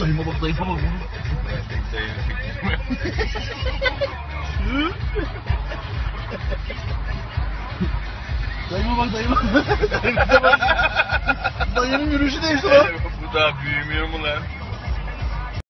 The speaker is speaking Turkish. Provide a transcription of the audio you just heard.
Dayıma bak dayıma bak. Dayıma bak dayıma. Dayının yürüyüşü değişti lan. Bu daha büyümüyor mu lan?